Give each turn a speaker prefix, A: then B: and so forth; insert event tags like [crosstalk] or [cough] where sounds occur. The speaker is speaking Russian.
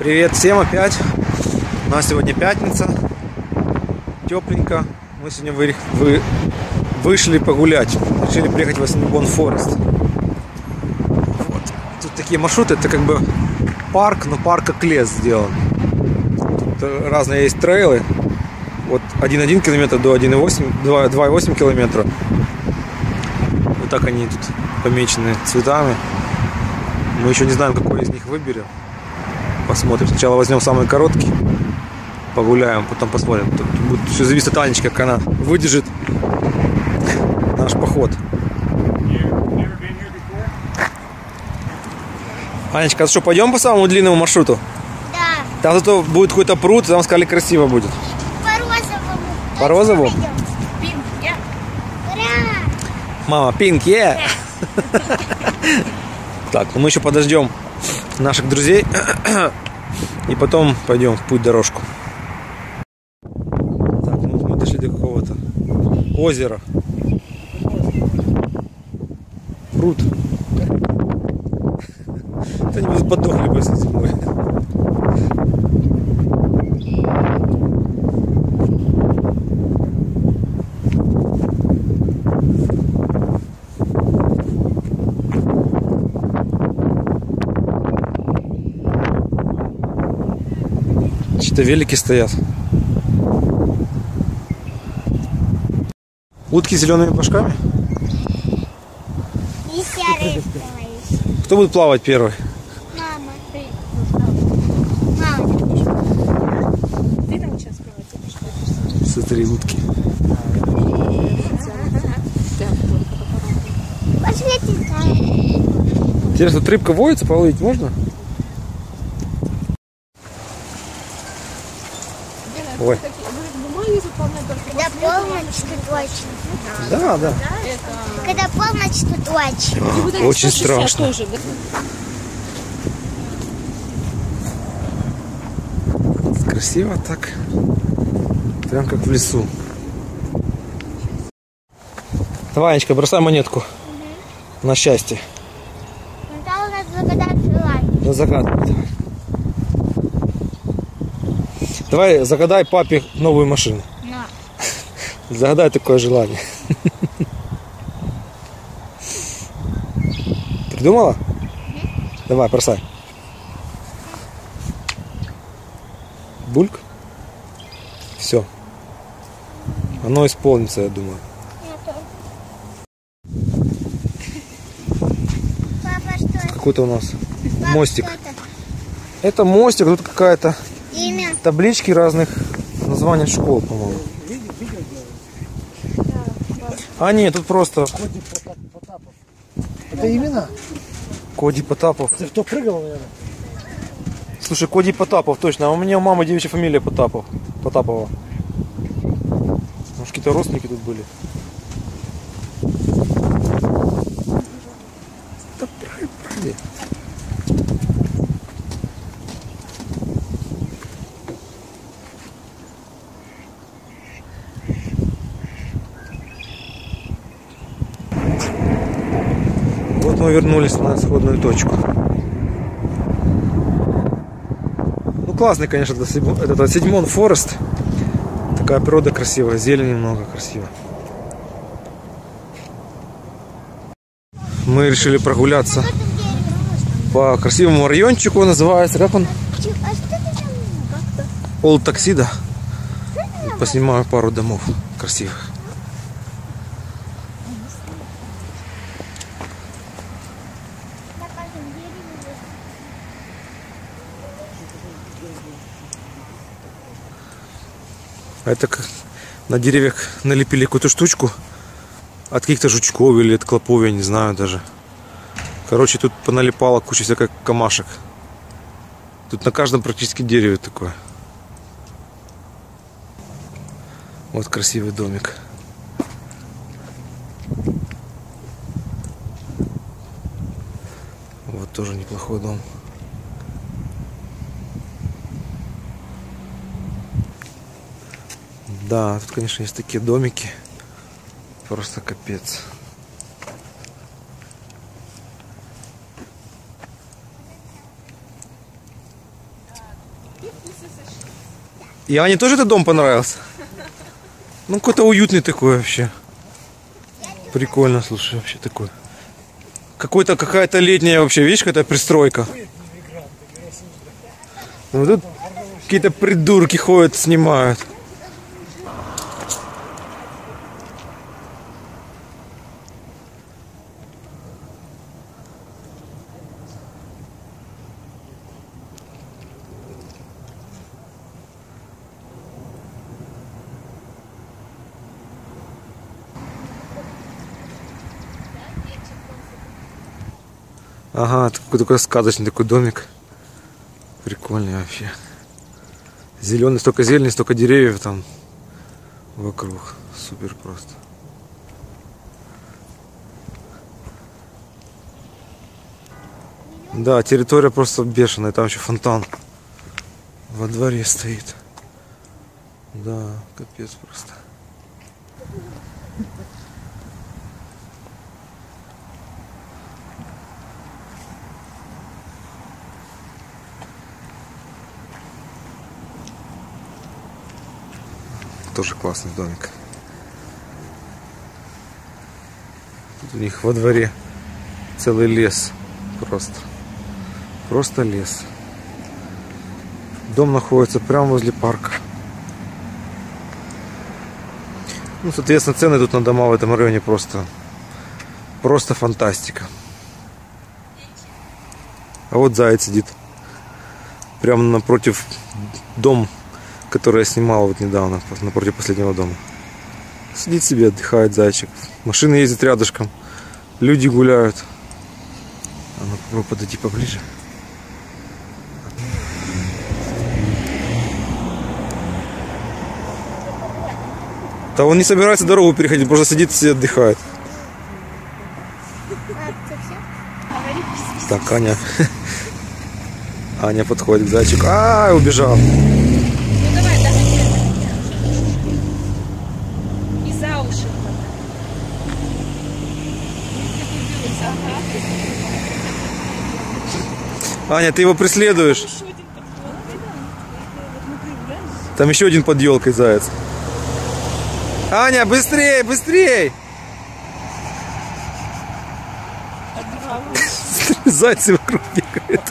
A: Привет всем опять. У нас сегодня пятница. Тепленько. Мы сегодня вы, вы, вышли погулять. Решили приехать в Осенбон Форест. Вот. Тут такие маршруты. Это как бы парк, но парк как лес сделан. Тут разные есть трейлы. Вот 1,1 километр до 1,8, 2,8 километра. Вот так они тут помечены цветами. Мы еще не знаем, какой из них выберем. Посмотрим. Сначала возьмем самый короткий, погуляем, потом посмотрим. Тут будет все зависит от Анечки, как она выдержит наш поход. Анечка, а что, пойдем по самому длинному маршруту?
B: Да,
A: Там зато будет какой-то пруд, там сказали красиво будет.
B: по розовому.
A: По розовому?
B: Пойдем. Ура!
A: Мама, пинк, е! Так, ну мы еще подождем наших друзей и потом пойдем в путь дорожку. Так, ну мы дошли до какого-то озера. Пруд. [laughs] Они бы подохли бы с зимой. Чьи-то велики стоят. Утки с зелеными башками?
B: И плавающий.
A: Кто будет плавать первый?
B: Мама. Мама.
C: Ты там сейчас плавать
A: Смотри, утки. Интересно, тут рыбка водится, половить можно? Ой.
B: Когда полночь тут очень.
A: Да, да.
B: Когда полночь тут очень.
A: Очень страшно.
C: тоже. да?
A: Красиво так. Прям как в лесу. Давай, Анечка, бросай монетку. На счастье.
B: Сначала у нас загадать желание.
A: Ну, загадывай. Давай. Давай загадай папе новую машину.
B: На. [laughs]
A: Загадай такое желание. Придумала? Давай, бросай. Бульк. Все. Оно исполнится, я думаю. [laughs] Какой-то у нас
B: Папа,
A: мостик.
B: Это
A: мостик, тут какая-то
B: Имя.
A: таблички разных названий школ, по-моему. А нет, тут просто
D: Это имена?
A: Коди Потапов.
D: Ты кто прыгал, наверное?
A: Слушай, Коди Потапов, точно. А у меня у мамы девичья фамилия Потапов. Потапова. Может, какие-то родственники тут были. Да прыг- Вот мы вернулись на исходную точку. Ну классный, конечно, это, Сиб- этот Седьмон Форест. Такая природа красивая, зелени много красиво. Мы решили прогуляться по красивому райончику, называется, как он? Олд Таксида. Поснимаю пару домов красивых.
B: На каждом дереве есть.
A: А это на деревьях налепили какую-то штучку от каких-то жучков или от клопов, я не знаю даже. Короче, тут поналипала куча всяких камашек. Тут на каждом практически дереве такое. Вот красивый домик. Вот тоже неплохой дом. Да, тут, конечно, есть такие домики. Просто капец. И Ане тоже этот дом понравился? Ну, какой-то уютный такой вообще. Прикольно, слушай, вообще такой. Какой-то какая-то летняя вообще, видишь, какая-то пристройка. Ну, тут какие-то придурки ходят, снимают. Ага, это какой-то такой сказочный такой домик. Прикольный вообще. Зеленый, столько зелени, столько деревьев там вокруг. Супер просто. Да, территория просто бешеная, там еще фонтан во дворе стоит. Да, капец просто. Тоже классный домик. Тут у них во дворе целый лес просто. Просто лес. Дом находится прямо возле парка. Ну, соответственно, цены тут на дома в этом районе просто, просто фантастика. А вот заяц сидит прямо напротив дом, который я снимал вот недавно, напротив последнего дома. Сидит себе, отдыхает зайчик. Машины ездят рядышком. Люди гуляют. А ну попробуй подойти поближе. Да он не собирается дорогу переходить, просто сидит и отдыхает. Так, Аня. [laughs] Аня подходит к зайчику. А, убежал.
C: Ну давай, догони.
A: Аня, ты его преследуешь. Там еще один под елкой заяц. Аня, быстрее, быстрее! [laughs] Зайцы вокруг бегают.